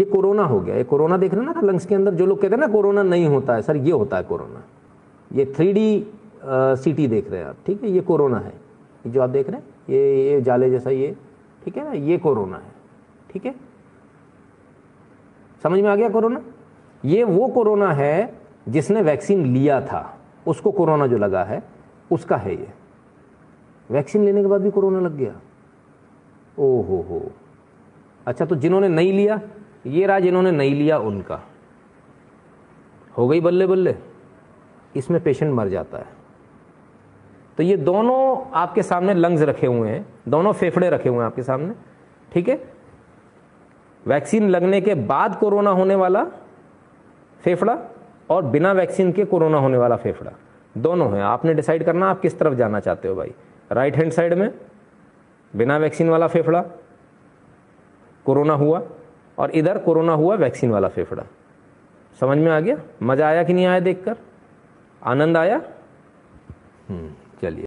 ये कोरोना हो गया, ये कोरोना देख रहे ना लंग्स के अंदर, जो लोग कहते हैं ना कोरोना नहीं होता है, सर ये होता है कोरोना। ये थ्री डी सी देख रहे हैं आप, ठीक है, ये कोरोना है। जो आप देख रहे हैं, ये ये जाले जैसा ये, ठीक है ना, ये कोरोना है, ठीक है? समझ में आ गया कोरोना? ये वो कोरोना है जिसने वैक्सीन लिया था, उसको कोरोना जो लगा है, उसका है ये। वैक्सीन लेने के बाद भी कोरोना लग गया। ओ हो हो। अच्छा तो जिन्होंने नहीं लिया ये रहा जिन्होंने नहीं लिया उनका। हो गई बल्ले बल्ले। इसमें पेशेंट मर जाता है। तो ये दोनों आपके सामने लंग्स रखे हुए हैं, दोनों फेफड़े रखे हुए हैं आपके सामने, ठीक है? वैक्सीन लगने के बाद कोरोना होने वाला फेफड़ा और बिना वैक्सीन के कोरोना होने वाला फेफड़ा। दोनों है। आपने डिसाइड करना आप किस तरफ़ जाना चाहते हो भाई। राइट हैंड साइड में बिना वैक्सीन वाला फेफड़ा, कोरोना हुआ। और इधर कोरोना हुआ, वैक्सीन वाला फेफड़ा। समझ में आ गया? मज़ा आया कि नहीं आया देखकर? आनंद आया? हम्म चलिए।